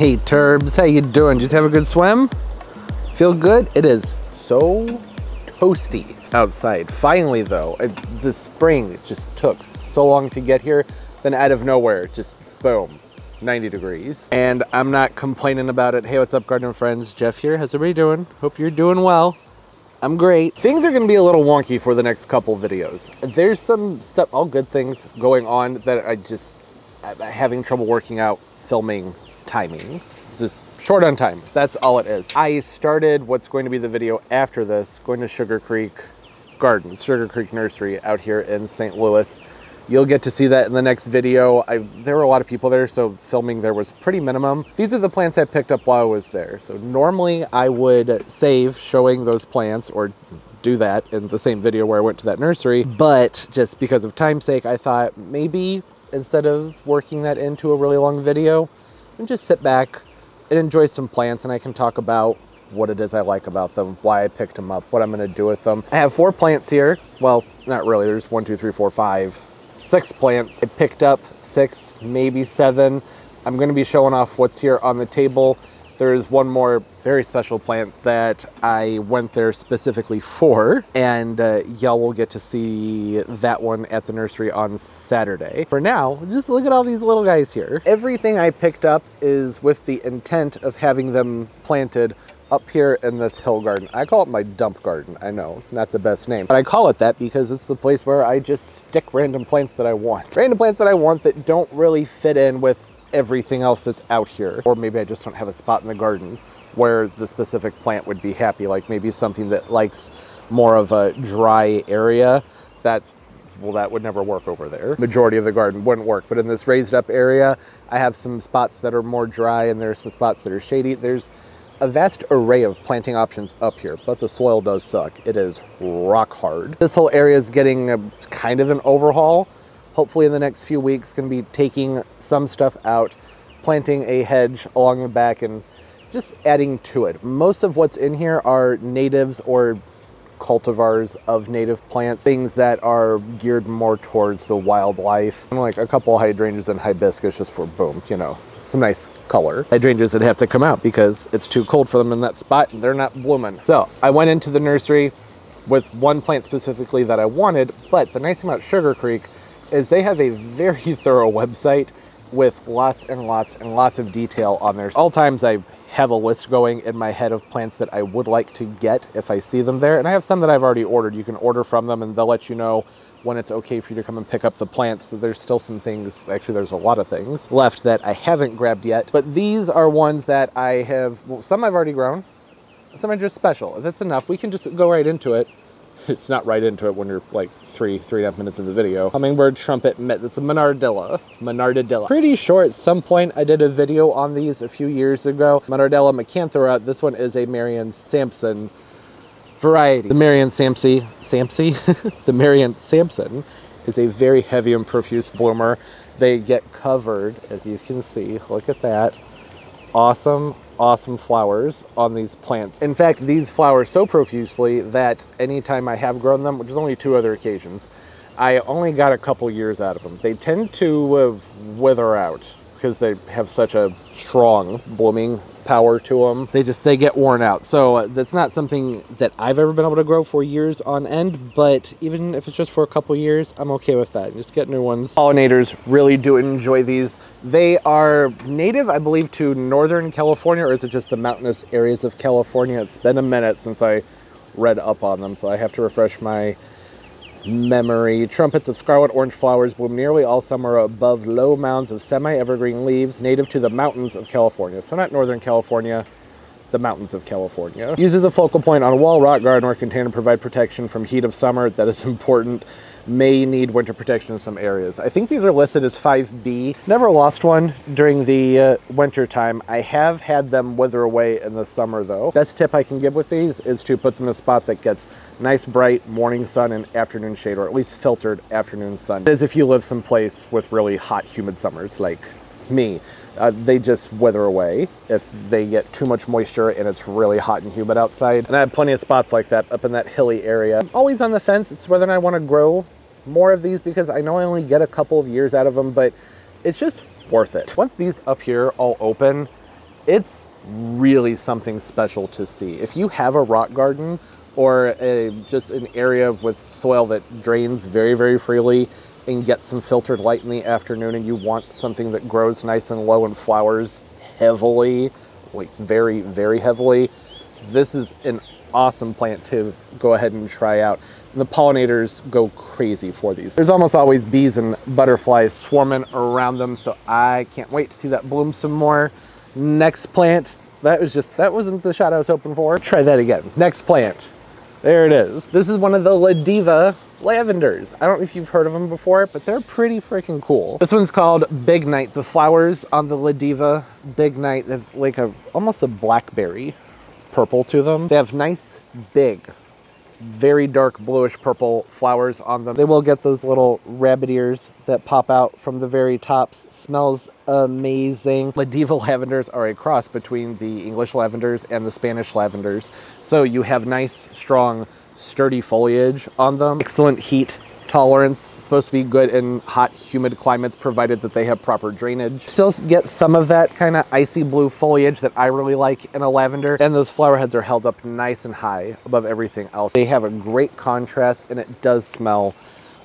Hey Turbs, how you doing? Just have a good swim? Feel good? It is so toasty outside. Finally though, it, the spring it just took so long to get here, then out of nowhere, just boom, 90 degrees. And I'm not complaining about it. Hey, what's up garden friends? Jeff here, how's everybody doing? Hope you're doing well. I'm great. Things are gonna be a little wonky for the next couple videos. There's some stuff, all good things going on that I just, I'm having trouble working out filming timing. Just short on time. That's all it is. I started what's going to be the video after this, going to Sugar Creek Gardens, Sugar Creek Nursery out here in St. Louis. You'll get to see that in the next video. I, there were a lot of people there, so filming there was pretty minimum. These are the plants I picked up while I was there. So normally I would save showing those plants or do that in the same video where I went to that nursery. But just because of time's sake, I thought maybe instead of working that into a really long video, and just sit back and enjoy some plants and I can talk about what it is I like about them, why I picked them up, what I'm gonna do with them. I have four plants here. Well, not really, there's one, two, three, four, five, six plants. I picked up six, maybe seven. I'm gonna be showing off what's here on the table there's one more very special plant that I went there specifically for, and uh, y'all will get to see that one at the nursery on Saturday. For now, just look at all these little guys here. Everything I picked up is with the intent of having them planted up here in this hill garden. I call it my dump garden. I know, not the best name, but I call it that because it's the place where I just stick random plants that I want. Random plants that I want that don't really fit in with everything else that's out here. Or maybe I just don't have a spot in the garden where the specific plant would be happy. Like maybe something that likes more of a dry area. That, well, that would never work over there. Majority of the garden wouldn't work. But in this raised up area, I have some spots that are more dry and there's some spots that are shady. There's a vast array of planting options up here, but the soil does suck. It is rock hard. This whole area is getting a, kind of an overhaul hopefully in the next few weeks going to be taking some stuff out, planting a hedge along the back and just adding to it. Most of what's in here are natives or cultivars of native plants, things that are geared more towards the wildlife. And like a couple hydrangeas and hibiscus just for boom, you know, some nice color. Hydrangeas that have to come out because it's too cold for them in that spot and they're not blooming. So I went into the nursery with one plant specifically that I wanted, but the nice thing about Sugar Creek is they have a very thorough website with lots and lots and lots of detail on there. All times I have a list going in my head of plants that I would like to get if I see them there. And I have some that I've already ordered. You can order from them and they'll let you know when it's okay for you to come and pick up the plants. So there's still some things, actually there's a lot of things left that I haven't grabbed yet. But these are ones that I have, well, some I've already grown, some are just special. That's enough. We can just go right into it it's not right into it when you're like three, three and a half minutes in the video. Hummingbird trumpet, it's a Monardella. Monardella. Pretty sure at some point I did a video on these a few years ago. Monardella Macrantha, this one is a Marian Sampson variety. The Marion Sampsy, Sampsy? the Marian Sampson is a very heavy and profuse bloomer. They get covered, as you can see, look at that. Awesome, awesome flowers on these plants. In fact, these flower so profusely that anytime I have grown them, which is only two other occasions, I only got a couple years out of them. They tend to uh, wither out because they have such a strong blooming power to them. They just, they get worn out. So uh, that's not something that I've ever been able to grow for years on end, but even if it's just for a couple years, I'm okay with that. Just get new ones. Pollinators really do enjoy these. They are native, I believe, to Northern California, or is it just the mountainous areas of California? It's been a minute since I read up on them, so I have to refresh my memory. Trumpets of scarlet orange flowers bloom nearly all summer above low mounds of semi-evergreen leaves native to the mountains of California. So not Northern California, the mountains of California. Uses a focal point on a wall, rock garden, or container to provide protection from heat of summer. That is important may need winter protection in some areas. I think these are listed as 5B. Never lost one during the uh, winter time. I have had them wither away in the summer though. Best tip I can give with these is to put them in a spot that gets nice bright morning sun and afternoon shade or at least filtered afternoon sun. As if you live someplace with really hot humid summers like me. Uh, they just wither away if they get too much moisture and it's really hot and humid outside. And I have plenty of spots like that up in that hilly area. I'm always on the fence. It's whether or not I want to grow more of these because I know I only get a couple of years out of them, but it's just worth it. Once these up here all open, it's really something special to see. If you have a rock garden or a, just an area with soil that drains very, very freely and get some filtered light in the afternoon and you want something that grows nice and low and flowers heavily, like very, very heavily, this is an awesome plant to go ahead and try out. And the pollinators go crazy for these. There's almost always bees and butterflies swarming around them, so I can't wait to see that bloom some more. Next plant, that was just, that wasn't the shot I was hoping for. Try that again. Next plant. There it is. This is one of the La Diva lavenders. I don't know if you've heard of them before, but they're pretty freaking cool. This one's called Big Night. The flowers on the La Diva Big Night, have like a almost a blackberry purple to them. They have nice, big, very dark bluish purple flowers on them. They will get those little rabbit ears that pop out from the very tops. Smells amazing. La Diva lavenders are a cross between the English lavenders and the Spanish lavenders. So you have nice, strong, sturdy foliage on them. Excellent heat tolerance, supposed to be good in hot, humid climates, provided that they have proper drainage. Still get some of that kind of icy blue foliage that I really like in a lavender, and those flower heads are held up nice and high above everything else. They have a great contrast, and it does smell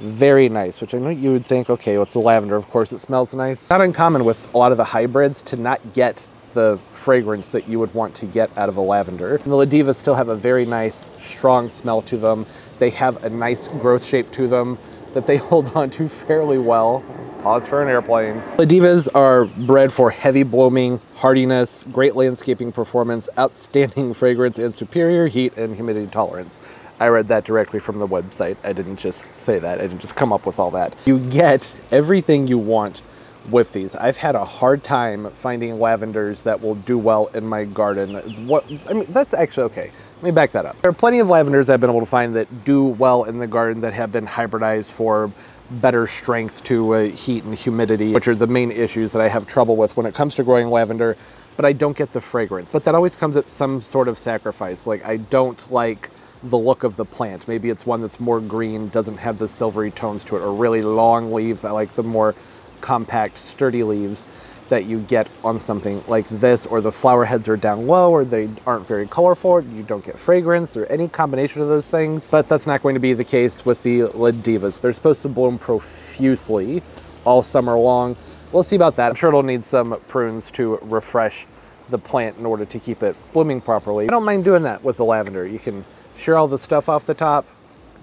very nice, which I know you would think, okay, what's the lavender? Of course, it smells nice. Not uncommon with a lot of the hybrids to not get the fragrance that you would want to get out of a lavender. And the La Divas still have a very nice, strong smell to them. They have a nice growth shape to them that they hold on to fairly well. Pause for an airplane. La Divas are bred for heavy blooming, hardiness, great landscaping performance, outstanding fragrance, and superior heat and humidity tolerance. I read that directly from the website. I didn't just say that. I didn't just come up with all that. You get everything you want with these. I've had a hard time finding lavenders that will do well in my garden. What I mean, that's actually okay. Let me back that up. There are plenty of lavenders I've been able to find that do well in the garden that have been hybridized for better strength to uh, heat and humidity, which are the main issues that I have trouble with when it comes to growing lavender, but I don't get the fragrance. But that always comes at some sort of sacrifice. Like I don't like the look of the plant. Maybe it's one that's more green, doesn't have the silvery tones to it, or really long leaves. I like the more compact, sturdy leaves that you get on something like this, or the flower heads are down low, or they aren't very colorful, you don't get fragrance, or any combination of those things. But that's not going to be the case with the La Divas. They're supposed to bloom profusely all summer long. We'll see about that. I'm sure it'll need some prunes to refresh the plant in order to keep it blooming properly. I don't mind doing that with the lavender. You can shear all the stuff off the top,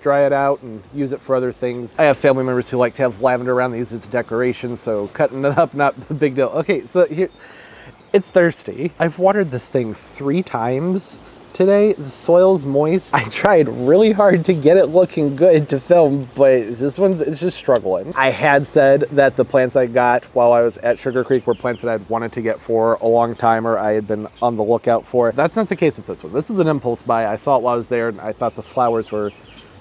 dry it out and use it for other things. I have family members who like to have lavender around, they use it as decoration, so cutting it up, not the big deal. Okay, so here, it's thirsty. I've watered this thing three times today. The soil's moist. I tried really hard to get it looking good to film, but this one's it's just struggling. I had said that the plants I got while I was at Sugar Creek were plants that I'd wanted to get for a long time or I had been on the lookout for. That's not the case with this one. This was an impulse buy. I saw it while I was there and I thought the flowers were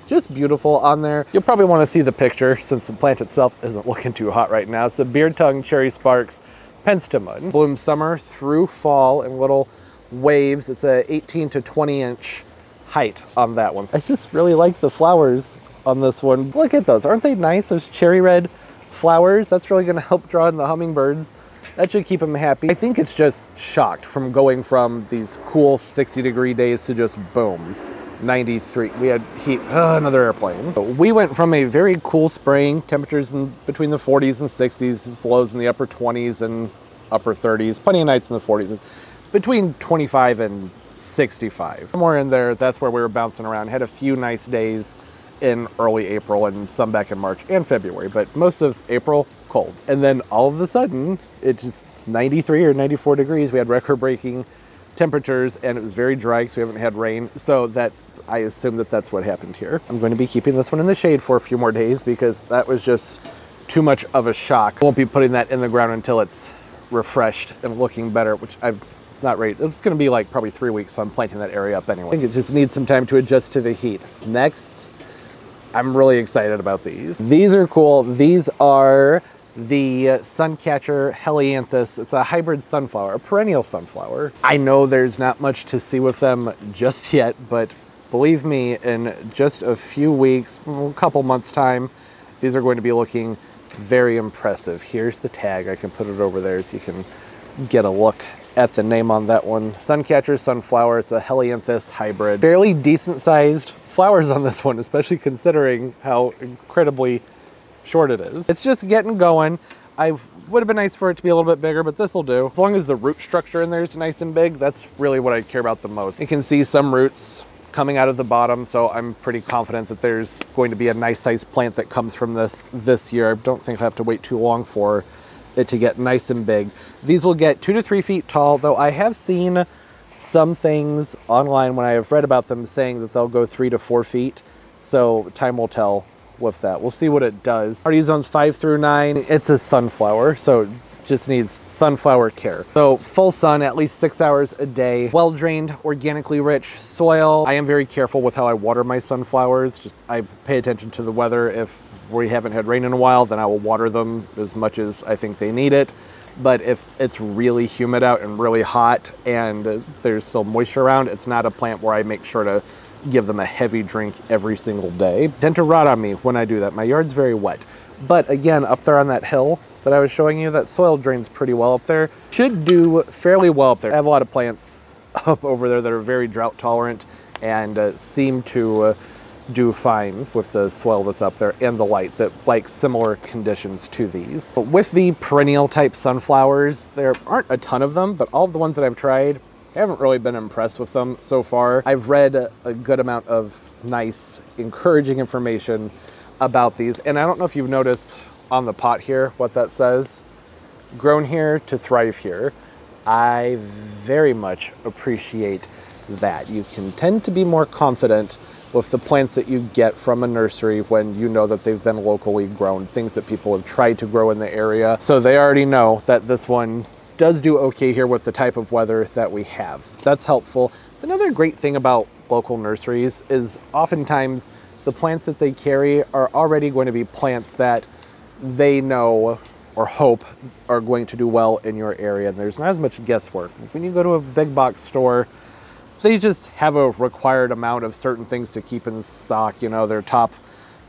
just beautiful on there. You'll probably want to see the picture since the plant itself isn't looking too hot right now. It's beard tongue cherry sparks penstemon. Blooms summer through fall in little waves. It's a 18 to 20 inch height on that one. I just really like the flowers on this one. Look at those, aren't they nice? Those cherry red flowers. That's really gonna help draw in the hummingbirds. That should keep them happy. I think it's just shocked from going from these cool 60 degree days to just boom, 93. We had heat, uh, another airplane. We went from a very cool spring, temperatures in between the 40s and 60s, flows in the upper 20s and upper 30s, plenty of nights in the 40s, between 25 and 65. Somewhere in there, that's where we were bouncing around. Had a few nice days in early April and some back in March and February, but most of April, cold. And then all of a sudden, it just 93 or 94 degrees. We had record breaking temperatures and it was very dry because we haven't had rain. So that's, I assume that that's what happened here. I'm going to be keeping this one in the shade for a few more days because that was just too much of a shock. Won't be putting that in the ground until it's refreshed and looking better, which I'm not ready. It's gonna be like probably three weeks, so I'm planting that area up anyway. I think it just needs some time to adjust to the heat. Next, I'm really excited about these. These are cool. These are the uh, Suncatcher Helianthus. It's a hybrid sunflower, a perennial sunflower. I know there's not much to see with them just yet, but believe me, in just a few weeks, a couple months time, these are going to be looking very impressive. Here's the tag. I can put it over there so you can get a look at the name on that one. Suncatcher Sunflower, it's a Helianthus hybrid. Fairly decent sized flowers on this one, especially considering how incredibly short it is. It's just getting going. I would have been nice for it to be a little bit bigger, but this will do. As long as the root structure in there is nice and big, that's really what I care about the most. You can see some roots coming out of the bottom, so I'm pretty confident that there's going to be a nice sized plant that comes from this this year. I don't think I have to wait too long for it to get nice and big. These will get two to three feet tall, though I have seen some things online when I have read about them saying that they'll go three to four feet. So time will tell with that. We'll see what it does. Hardy zones five through nine. It's a sunflower, so just needs sunflower care. So full sun, at least six hours a day, well-drained, organically rich soil. I am very careful with how I water my sunflowers. Just I pay attention to the weather. If we haven't had rain in a while, then I will water them as much as I think they need it. But if it's really humid out and really hot and there's still moisture around, it's not a plant where I make sure to give them a heavy drink every single day. Tend to rot on me when I do that. My yard's very wet. But again, up there on that hill that I was showing you, that soil drains pretty well up there. Should do fairly well up there. I have a lot of plants up over there that are very drought tolerant and uh, seem to uh, do fine with the soil that's up there and the light that like similar conditions to these. But with the perennial type sunflowers, there aren't a ton of them, but all of the ones that I've tried, I haven't really been impressed with them so far. I've read a good amount of nice, encouraging information about these. And I don't know if you've noticed on the pot here what that says. Grown here to thrive here. I very much appreciate that. You can tend to be more confident with the plants that you get from a nursery when you know that they've been locally grown, things that people have tried to grow in the area. So they already know that this one does do okay here with the type of weather that we have. That's helpful. It's another great thing about local nurseries is oftentimes the plants that they carry are already going to be plants that they know or hope are going to do well in your area. And there's not as much guesswork. When you go to a big box store, they just have a required amount of certain things to keep in stock. You know, their top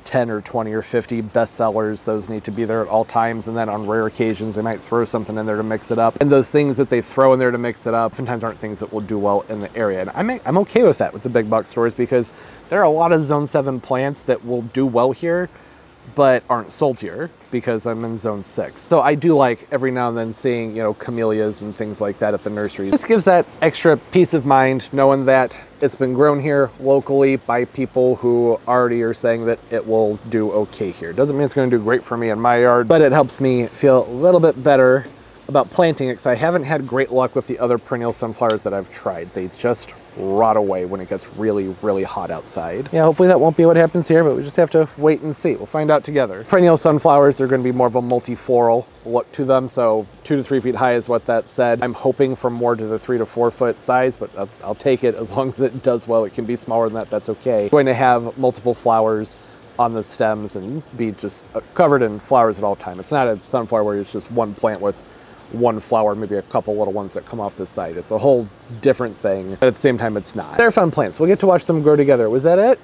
10 or 20 or 50 bestsellers, those need to be there at all times. And then on rare occasions, they might throw something in there to mix it up. And those things that they throw in there to mix it up sometimes aren't things that will do well in the area. And I'm, I'm okay with that with the big box stores because there are a lot of zone 7 plants that will do well here but aren't sold here because I'm in zone six. So I do like every now and then seeing, you know, camellias and things like that at the nursery. This gives that extra peace of mind knowing that it's been grown here locally by people who already are saying that it will do okay here. Doesn't mean it's gonna do great for me in my yard, but it helps me feel a little bit better about planting it because I haven't had great luck with the other perennial sunflowers that I've tried. They just rot away when it gets really, really hot outside. Yeah, hopefully that won't be what happens here, but we just have to wait and see. We'll find out together. Perennial sunflowers, are gonna be more of a multifloral look to them, so two to three feet high is what that said. I'm hoping for more to the three to four foot size, but I'll, I'll take it as long as it does well. It can be smaller than that, that's okay. I'm going to have multiple flowers on the stems and be just uh, covered in flowers at all time. It's not a sunflower where it's just one plant with one flower, maybe a couple little ones that come off the side. It's a whole different thing, but at the same time, it's not. They're fun plants. We'll get to watch them grow together. Was that it?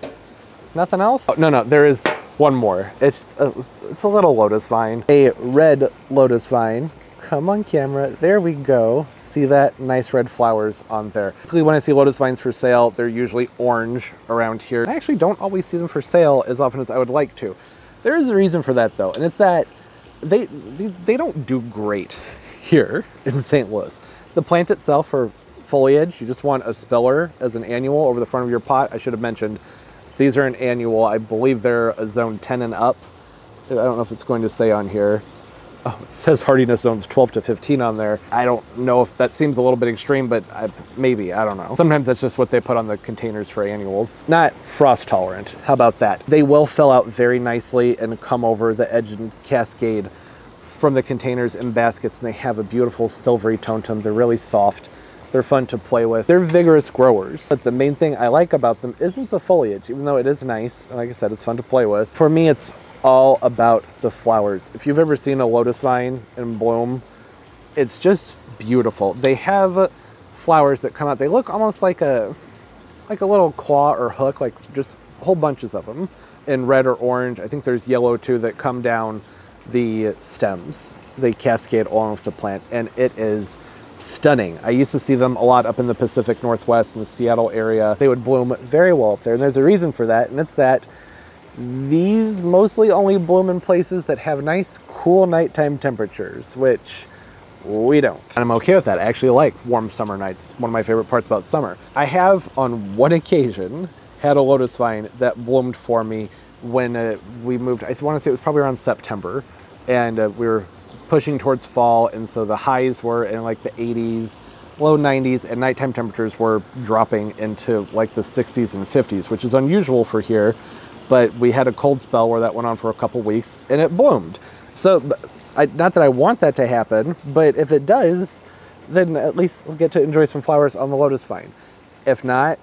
Nothing else? Oh, no, no, there is one more. It's a, it's a little lotus vine, a red lotus vine. Come on camera, there we go. See that nice red flowers on there. Typically when I see lotus vines for sale, they're usually orange around here. I actually don't always see them for sale as often as I would like to. There is a reason for that though, and it's that they, they, they don't do great here in St. Louis. The plant itself for foliage, you just want a spiller as an annual over the front of your pot. I should have mentioned these are an annual. I believe they're a zone 10 and up. I don't know if it's going to say on here. Oh, it says hardiness zones 12 to 15 on there. I don't know if that seems a little bit extreme, but I, maybe, I don't know. Sometimes that's just what they put on the containers for annuals. Not frost tolerant. How about that? They will fill out very nicely and come over the edge and cascade from the containers and baskets and they have a beautiful silvery tone to them. They're really soft. They're fun to play with. They're vigorous growers. But the main thing I like about them isn't the foliage, even though it is nice. Like I said, it's fun to play with. For me, it's all about the flowers. If you've ever seen a lotus vine in bloom, it's just beautiful. They have flowers that come out. They look almost like a like a little claw or hook, like just whole bunches of them in red or orange. I think there's yellow too that come down the stems. They cascade all with the plant and it is stunning. I used to see them a lot up in the Pacific Northwest in the Seattle area. They would bloom very well up there, and there's a reason for that, and it's that these mostly only bloom in places that have nice, cool nighttime temperatures, which we don't. And I'm okay with that. I actually like warm summer nights. It's one of my favorite parts about summer. I have, on one occasion, had a lotus vine that bloomed for me when uh, we moved. I want to say it was probably around September, and uh, we were pushing towards fall, and so the highs were in like the 80s, low 90s, and nighttime temperatures were dropping into like the 60s and 50s, which is unusual for here. But we had a cold spell where that went on for a couple weeks, and it bloomed. So, I, not that I want that to happen, but if it does, then at least we'll get to enjoy some flowers on the lotus vine. If not,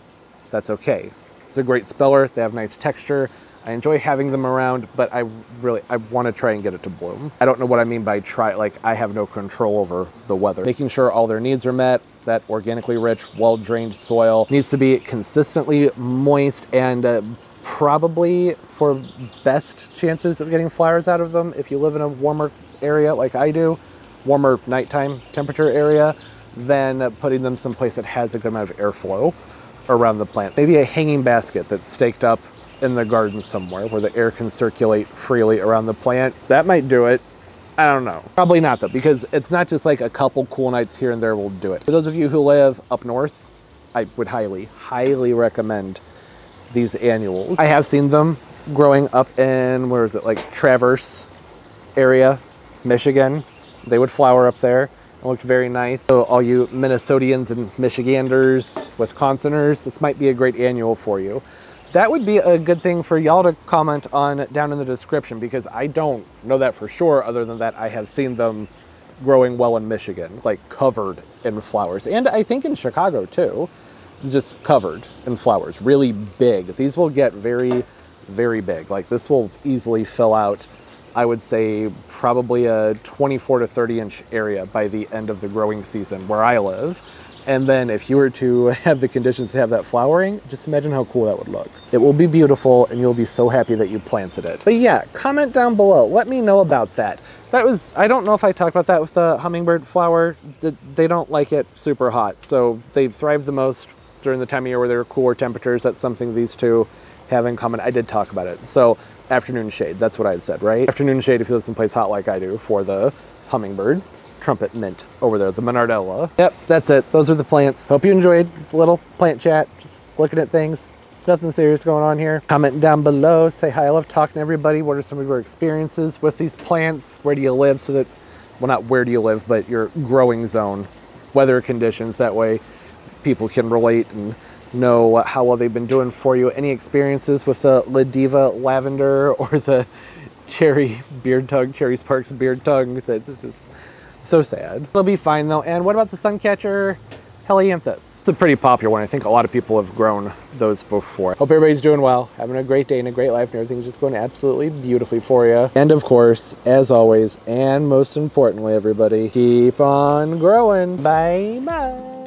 that's okay. It's a great spiller. They have nice texture. I enjoy having them around, but I really, I want to try and get it to bloom. I don't know what I mean by try, like I have no control over the weather. Making sure all their needs are met, that organically rich, well-drained soil needs to be consistently moist and uh, probably for best chances of getting flowers out of them if you live in a warmer area like I do, warmer nighttime temperature area, then putting them someplace that has a good amount of airflow around the plant. Maybe a hanging basket that's staked up in the garden somewhere where the air can circulate freely around the plant. That might do it. I don't know. Probably not though, because it's not just like a couple cool nights here and there will do it. For those of you who live up north, I would highly, highly recommend these annuals. I have seen them growing up in, where is it, like Traverse area, Michigan. They would flower up there. It looked very nice. So all you Minnesotians and Michiganders, Wisconsiners, this might be a great annual for you that would be a good thing for y'all to comment on down in the description because I don't know that for sure other than that I have seen them growing well in Michigan, like covered in flowers. And I think in Chicago too, just covered in flowers, really big. These will get very, very big. Like this will easily fill out, I would say probably a 24 to 30 inch area by the end of the growing season where I live. And then if you were to have the conditions to have that flowering, just imagine how cool that would look. It will be beautiful and you'll be so happy that you planted it. But yeah, comment down below. Let me know about that. That was, I don't know if I talked about that with the hummingbird flower. They don't like it super hot. So they thrive the most during the time of year where there are cooler temperatures. That's something these two have in common. I did talk about it. So afternoon shade, that's what I had said, right? Afternoon shade if you live someplace hot like I do for the hummingbird trumpet mint over there, the Monardella. Yep, that's it. Those are the plants. Hope you enjoyed. It's a little plant chat, just looking at things. Nothing serious going on here. Comment down below. Say hi. I love talking to everybody. What are some of your experiences with these plants? Where do you live? So that, well, not where do you live, but your growing zone, weather conditions. That way people can relate and know how well they've been doing for you. Any experiences with the La Diva lavender or the cherry beard tongue, cherry sparks beard tongue? That is just so sad. It'll be fine though. And what about the suncatcher? Helianthus. It's a pretty popular one. I think a lot of people have grown those before. Hope everybody's doing well, having a great day and a great life, and everything's just going absolutely beautifully for you. And of course, as always, and most importantly, everybody, keep on growing. Bye bye.